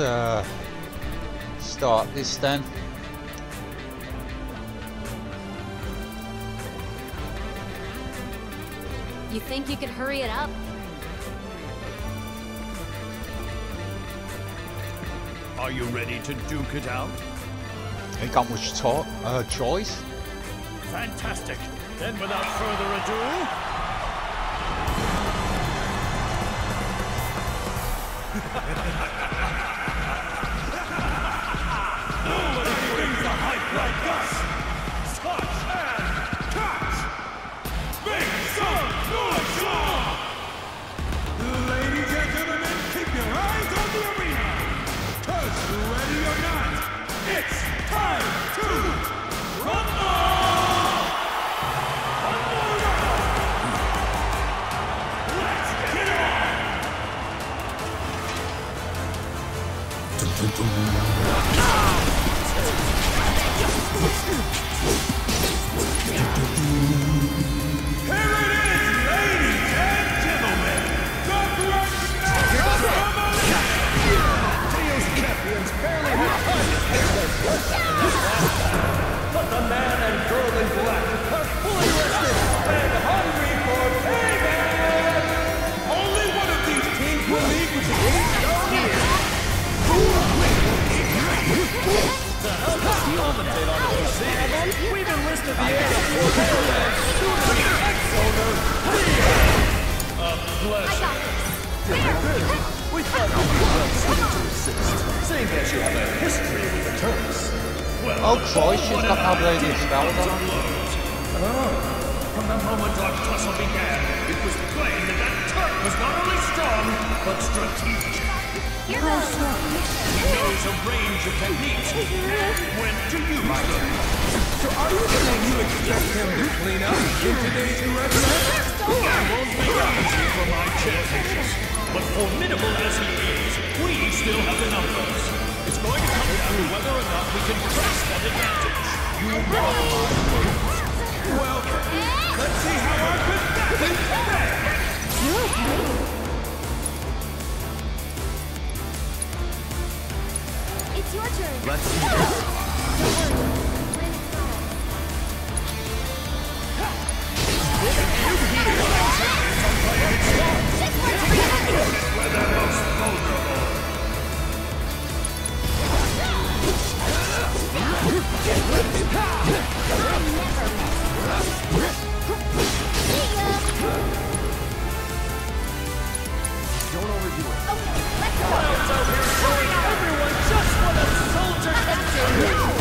let's uh, start this then. You think you could hurry it up? Are you ready to duke it out? Ain't got much talk, uh, choice. Fantastic. Then without further ado... Nobody Only one of these teams will leave with the game we've enlisted the aid of and soon-to-be ex-owner, A pleasure. We thought you'd be well suited to assist, seeing as you have a history with the Turks. Well, Oh Christ, she's got no bloody spells on her. blows. From the moment our tussle began, it was plain that that Turk was not only strong, but strategic. He knows a range of techniques and when to use them. So are you saying you expect him to clean up in today's UFC? It won't be easy for my champions, but formidable as he is, we still have the numbers. It's going to come down to whether or not we can press that advantage. You mark my words. Well, let's see how our fare. You okay? It's your turn. Let's see this. Don't worry. Plan is solid. Where they're most everyone just what a soldier. Can do.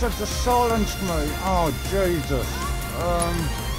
said to silence me. Oh, Jesus. Um...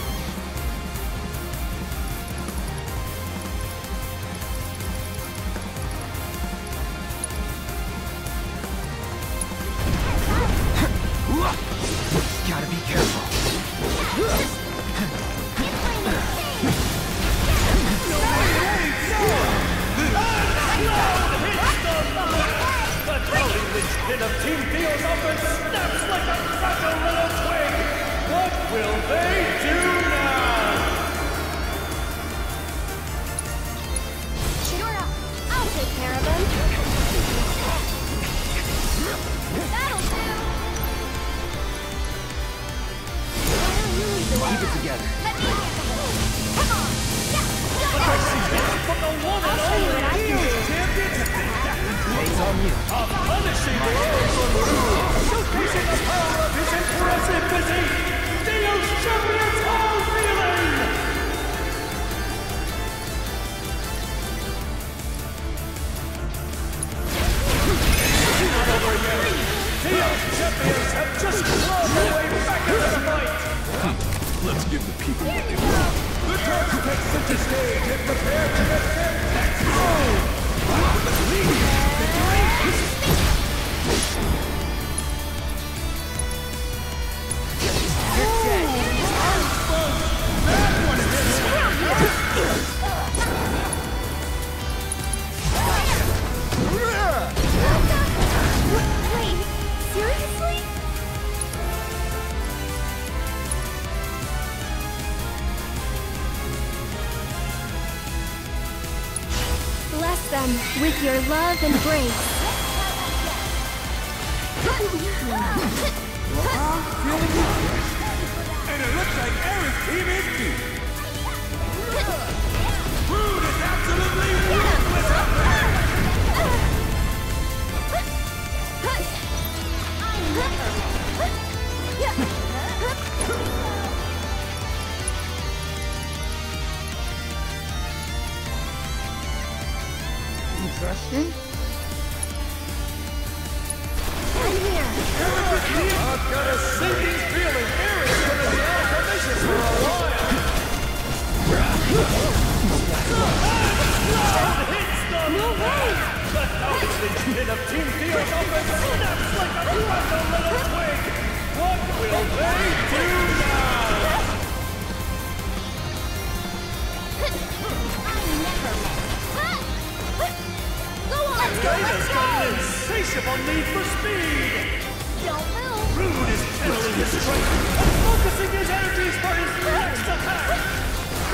Skyda's got an insatiable need for speed! Don't move! Rude is channeling his strength and focusing his energies for his next attack!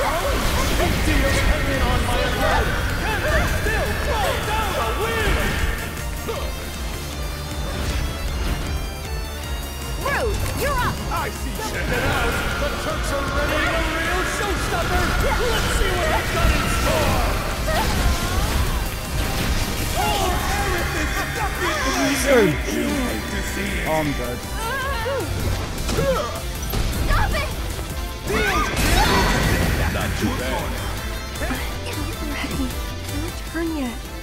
Oh, empty is hanging on my head! Can they still blow down a win? Rude, you're up! I see, check it out! The Turks are ready! A real showstopper! Let's see what I've got in store! I'm dead. Stop it! Not too bad. It's not ready. It's not turn yet.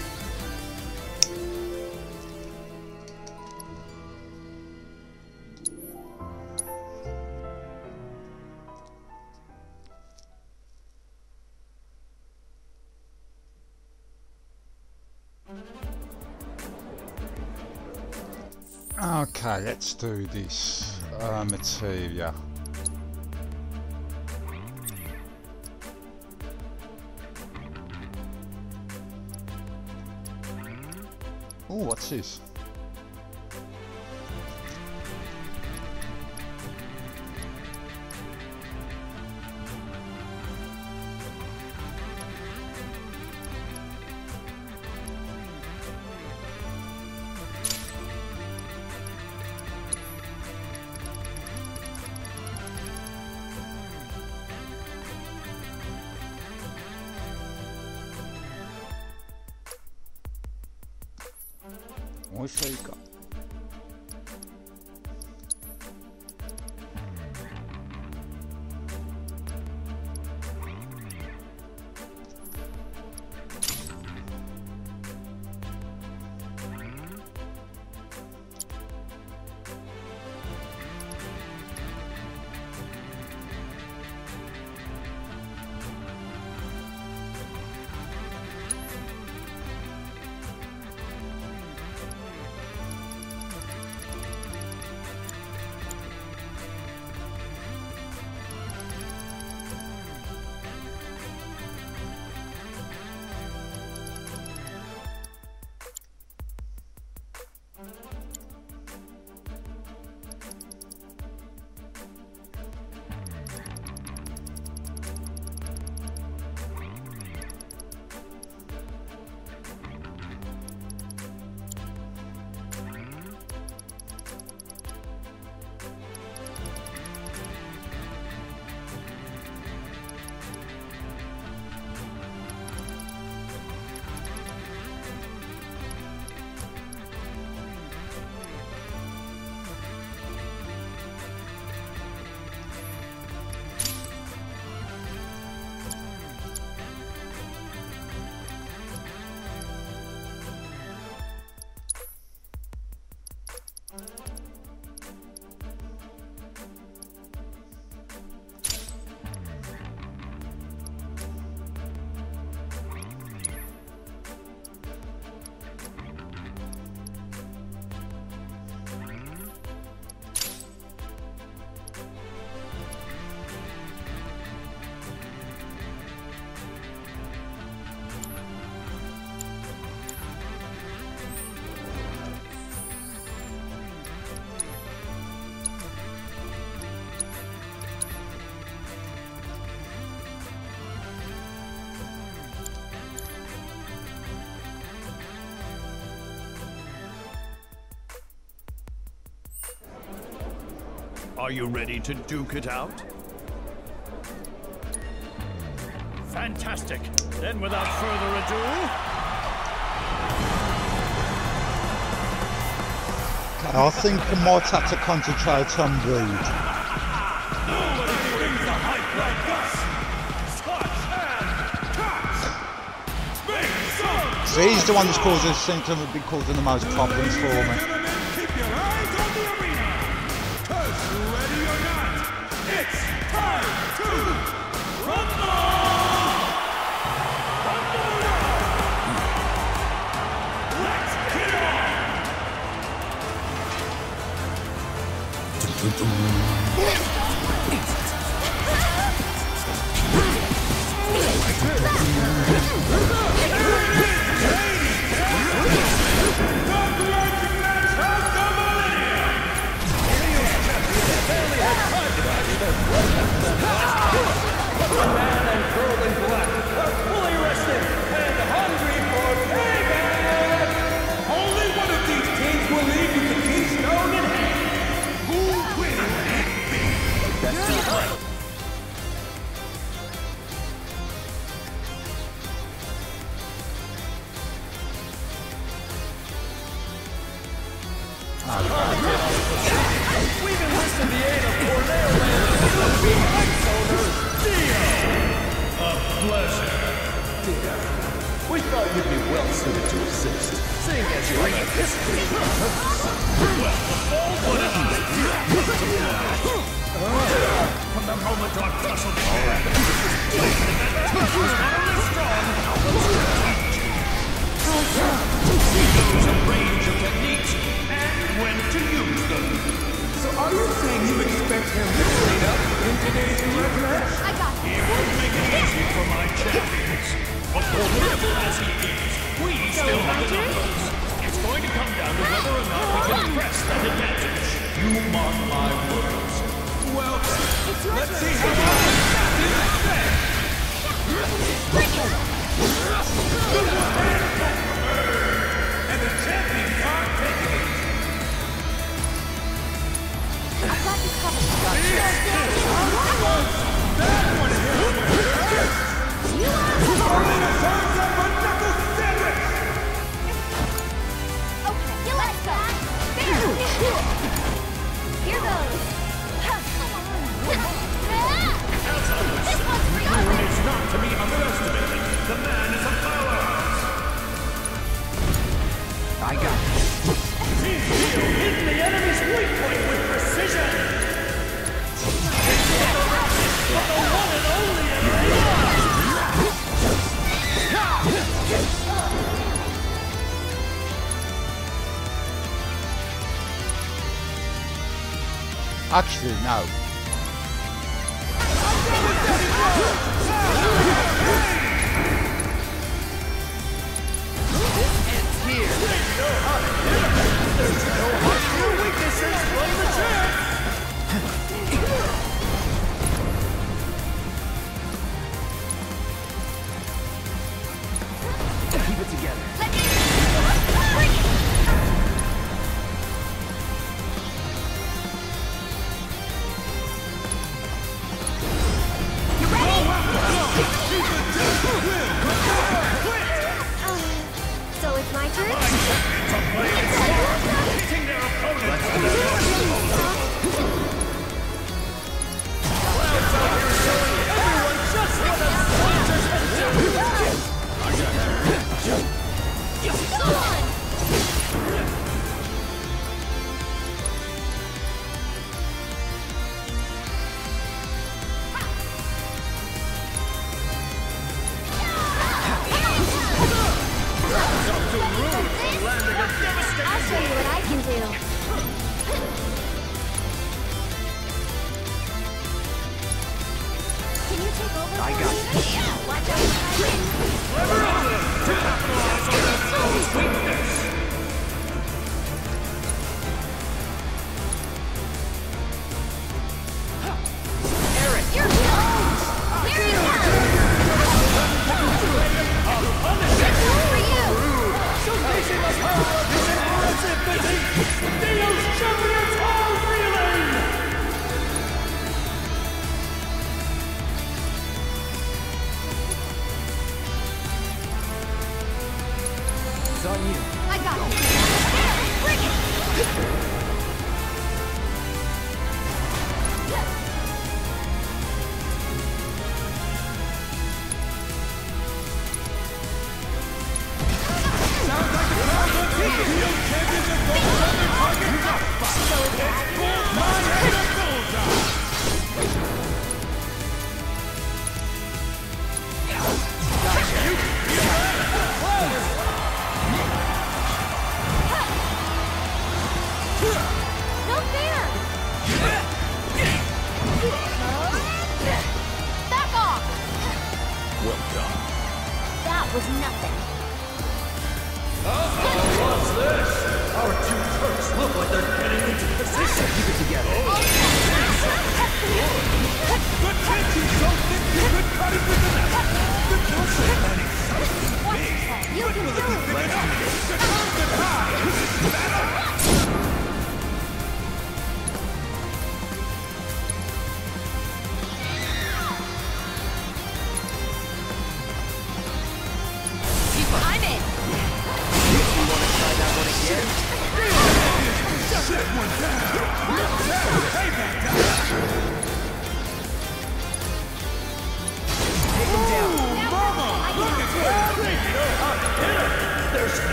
Okay, let's do this uh, material. Oh, what's this? もう一いいか。Are you ready to duke it out? Fantastic. Then without further ado, I think I might have to concentrate on Reed. So he's the one that's causing, seems to been causing the most problems for me. Ready or not, it's time to rumble! Thought you'd be well suited to assist, seeing as you have a history. From the moment our tussle began, it was plain that that Turk was not only strong, but strategic. He knows a range of techniques and when to use them. So are you saying you expect him to clean up in Actually, no. On you. I got it. Bring it!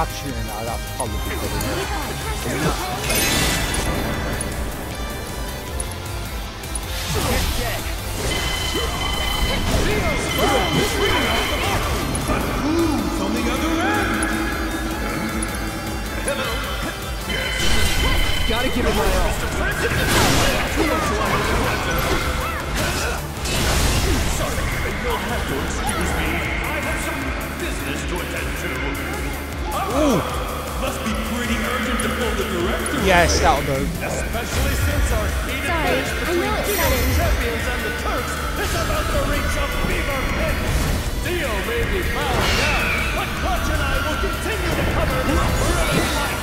Actually, no, that's probably end. Gotta give it my all. Sorry, but you'll have to excuse me. I have some business to attend to. Oh, must be pretty urgent to pull the director. Yes, that'll do. Especially since our heated Sorry, match between know it's Dio's sudden. champions and the Turks is about to reach a fever pitch. Dio may be found out, but Clutch and I will continue to cover this thrilling fight.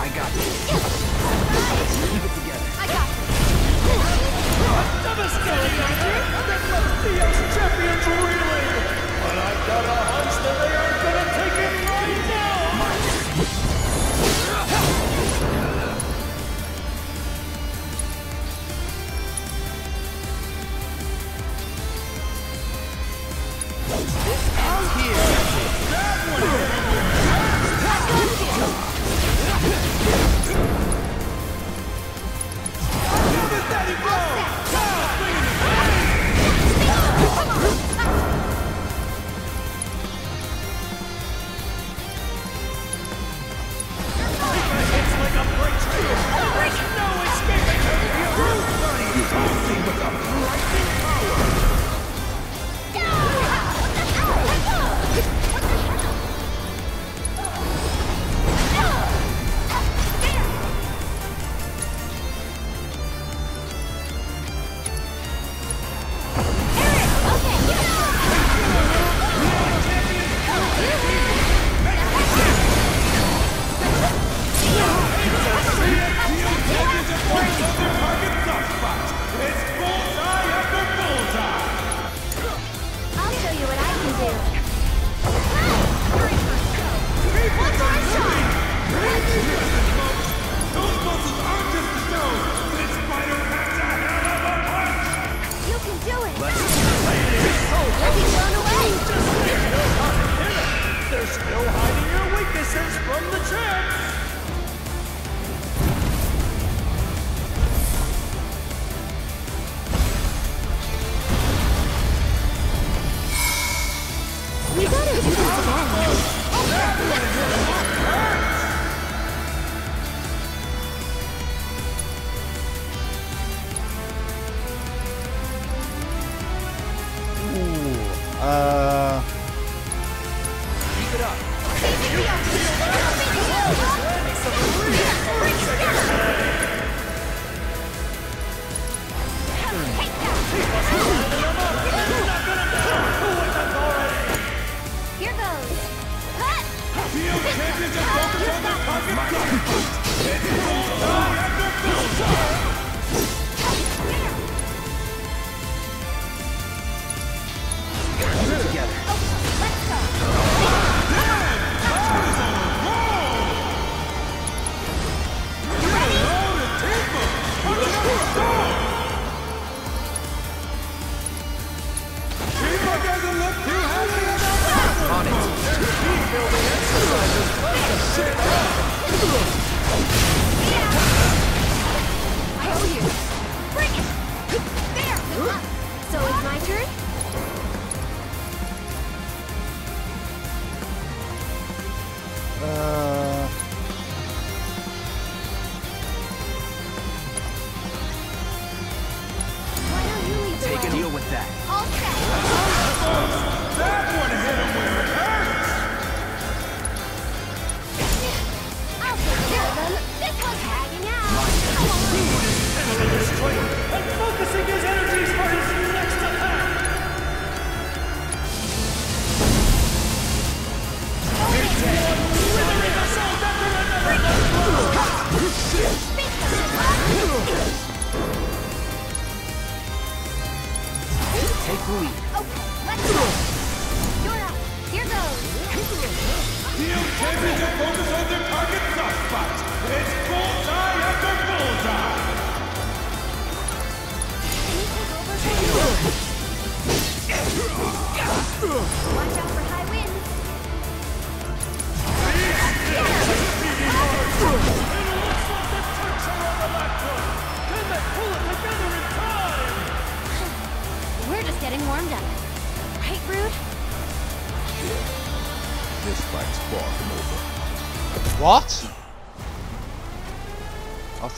I got this. Keep it together. I got this. Namaste, Andre! And that must be us champions reeling! But I've got a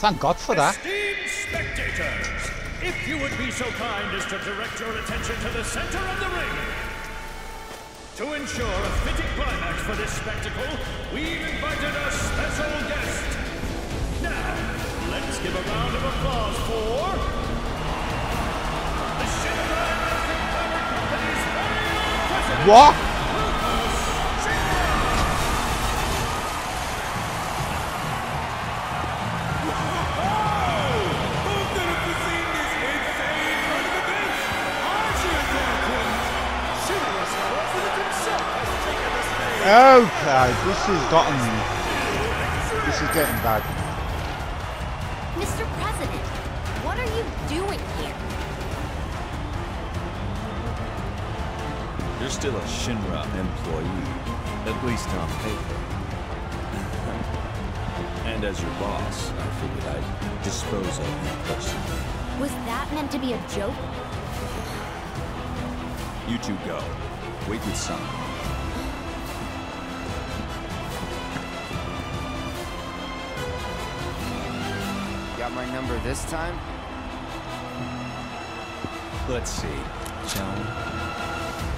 thank God for that. Esteemed spectators, if you would be so kind as to direct your attention to the center of the ring. To ensure a fitting climax for this spectacle, we've invited a special guest. Now, let's give a round of applause for the Shinra Company's very own president, What? Okay, this has gotten. This is getting bad. Mr. President, what are you doing here? You're still a Shinra employee, at least on paper. and as your boss, I figured I'd dispose of you personally. Was that meant to be a joke? You two go. Wait with Sun. My number this time? Let's see, shall we?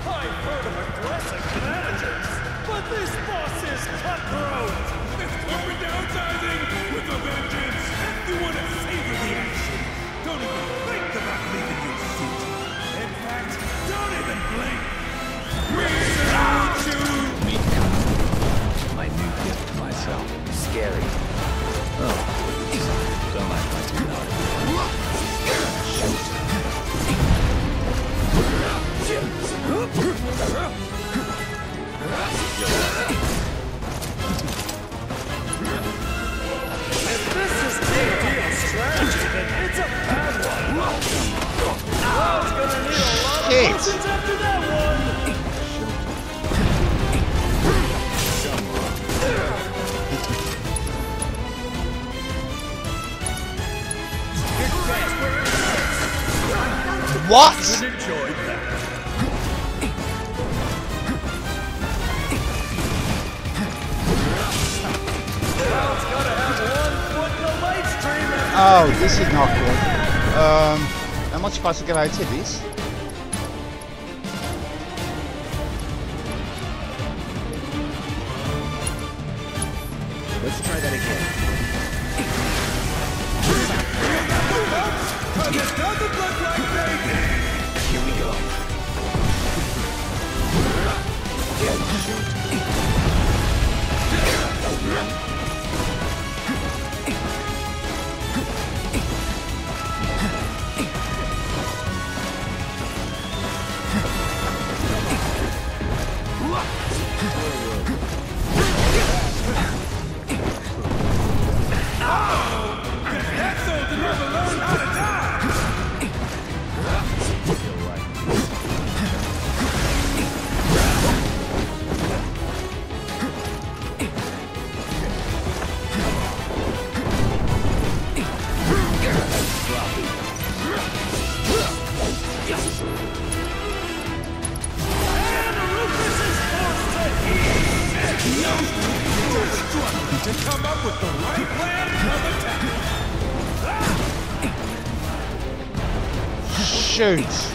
I've heard of aggressive shenanigans, but this boss is cutthroat. It's corporate downsizing with a vengeance. You want to savor the action. Don't even think about leaving your seat. In fact, don't even blink. We salute you. My new gift to myself. Scary. Oh, it's a bad one. Cloud's gonna need a lot of and Oh, this is not good. Um, am I supposed to get out of this? Oh, attack.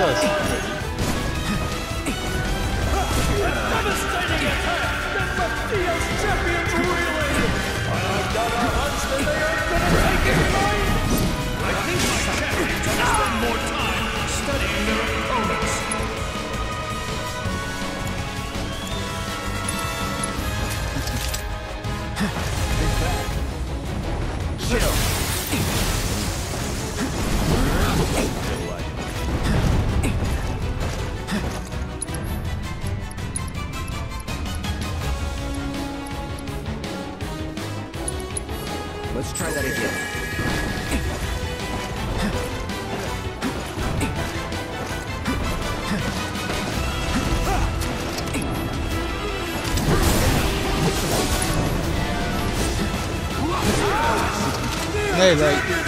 そう。はばいい。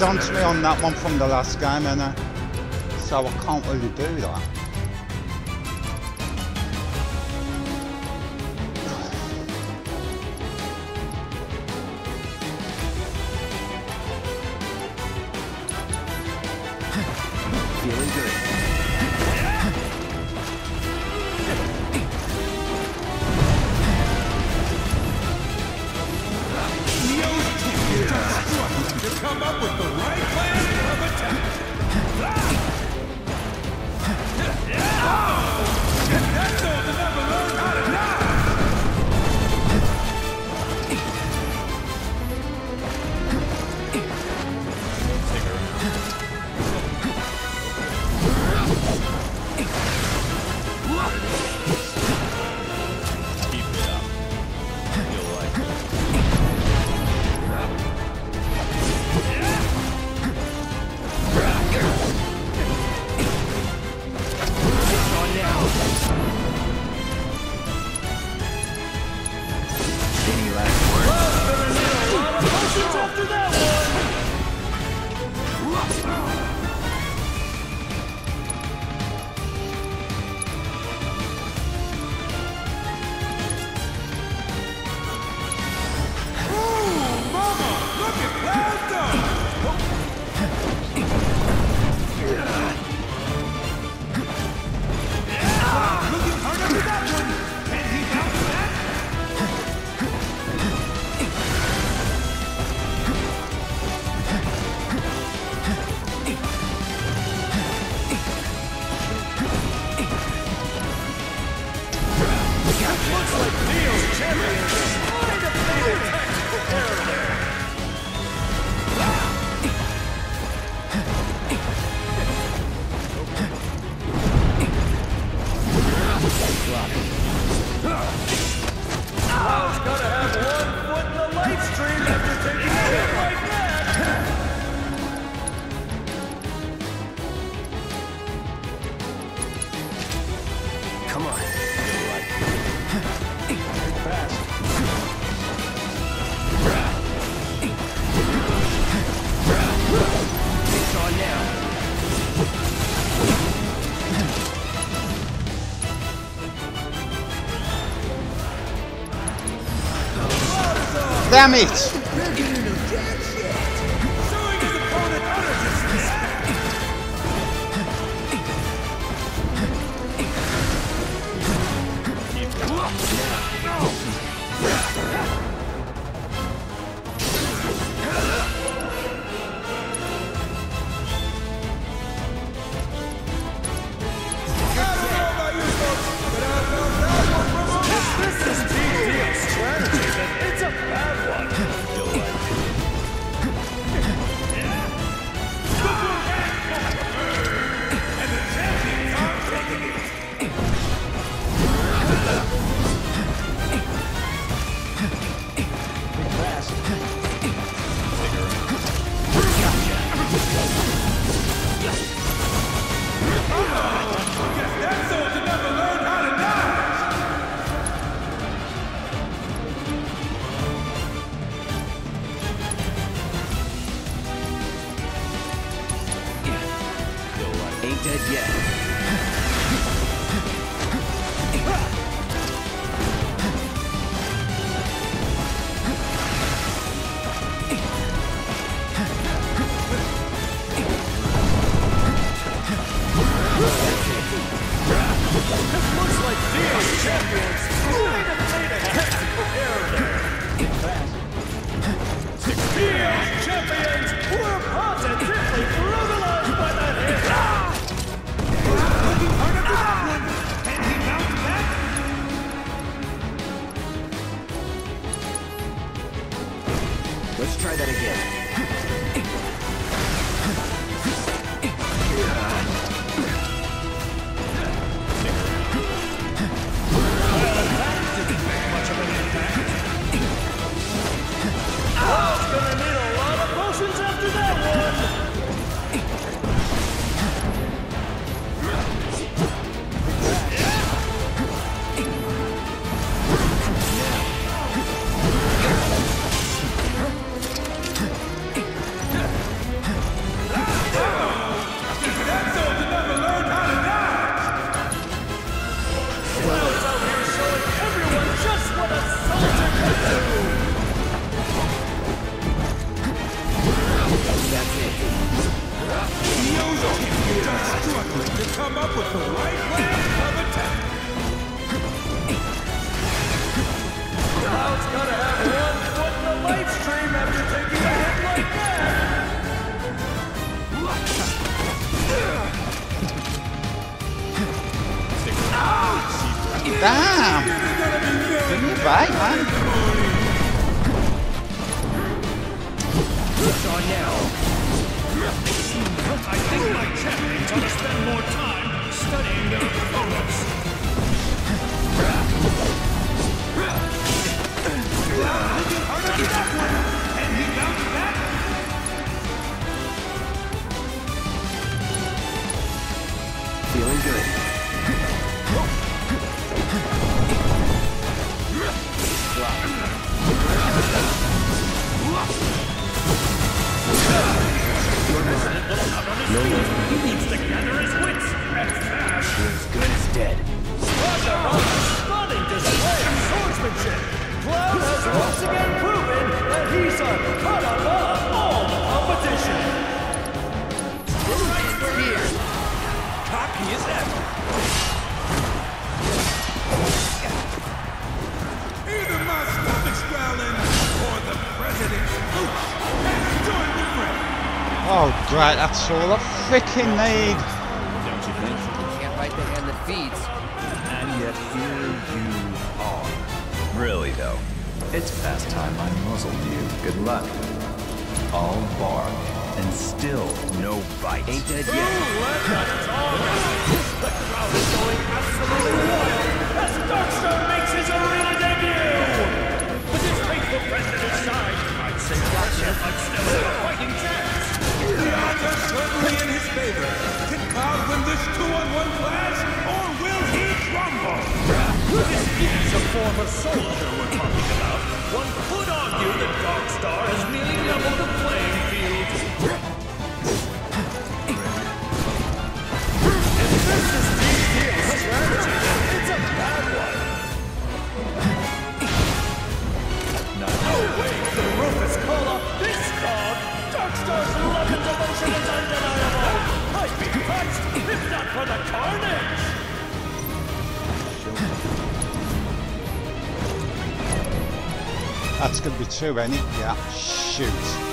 dodged me on that one from the last game, and so I can't really do that. Damn it! down. that's all I freaking need. Don't you think? Can't fight the hand that feeds. And yet here you are. Really, though, it's past time I muzzled you. Good luck. All bark and still no bite. Ain't dead yet. the crowd is going absolutely wild as Darkstar makes his arena debut! Friend at his side, I'd say still are certainly in his favor. Can Cobb win this two-on-one clash, or will he crumble? This is a former soldier we're talking about. One could argue that Darkstar Destruction is undeniable! I'd if not for the carnage! That's going to be too, ain't it? Yeah, shoot.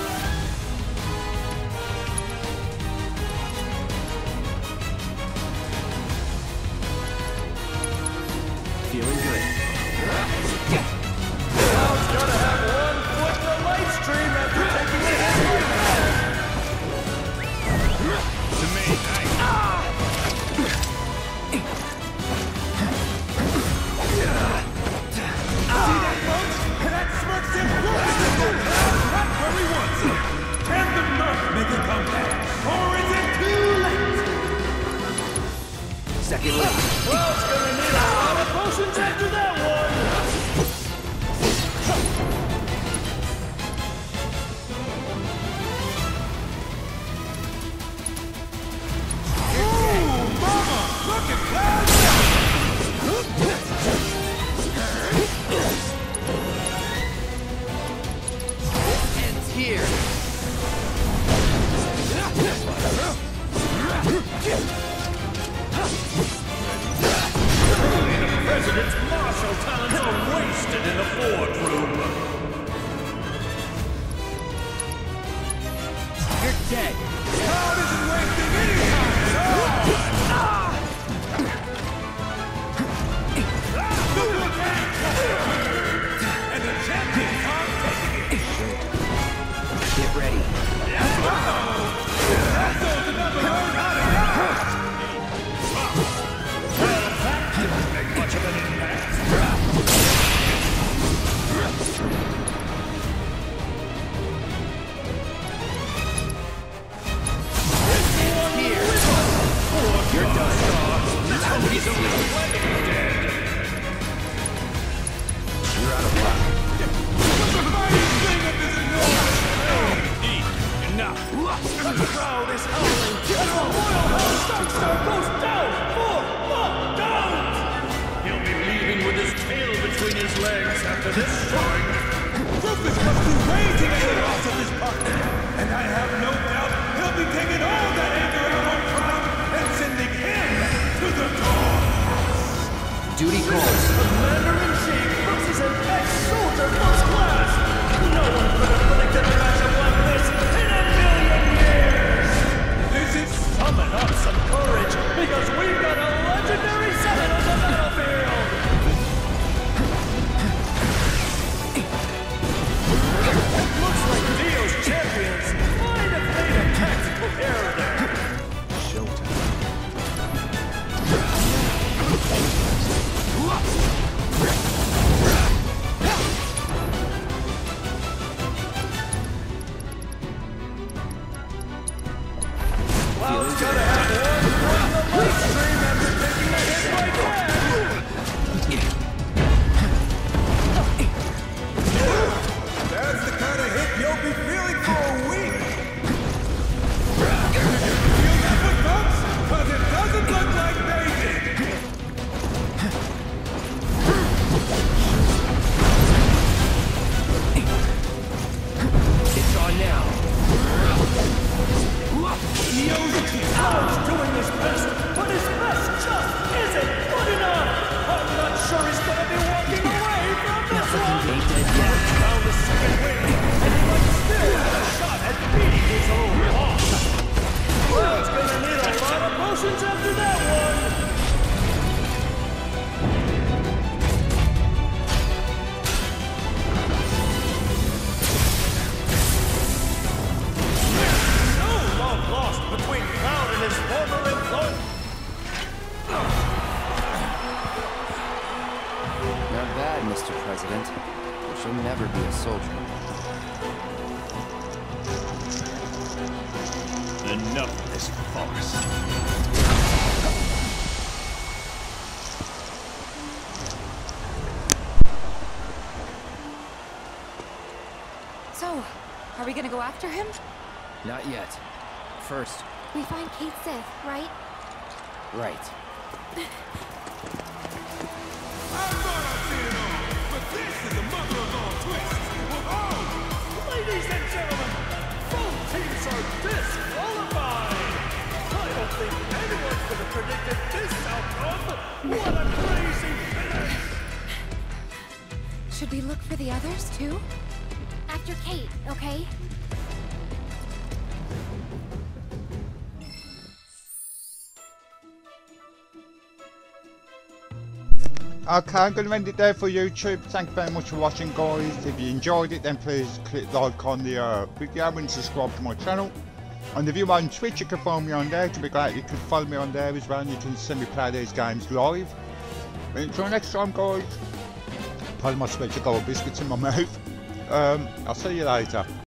Gonna go after him? Not yet. First, We find Cait Sith, right? right. I thought I'd seen it all, but this is the mother of all twists. Whoa! Ladies and gentlemen, both teams are disqualified. I don't think anyone could have predicted this outcome. What a crazy finish! Should we look for the others, too? After Cait, okay? Okay, I'm going to end it there for YouTube. Thank you very much for watching, guys. If you enjoyed it, then please click like on the uh, video and subscribe to my channel. And if you're on Twitch, you can follow me on there. It'd be great. You can follow me on there as well, and you can see me play these games live. Until next time, guys. Pardon my speech, I got biscuits in my mouth. Um, I'll see you later.